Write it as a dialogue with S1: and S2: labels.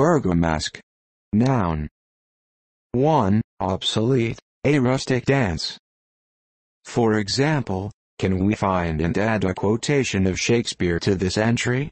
S1: Bergomask. Noun. 1. Obsolete, a rustic dance. For example, can we find and add a quotation of Shakespeare to this entry?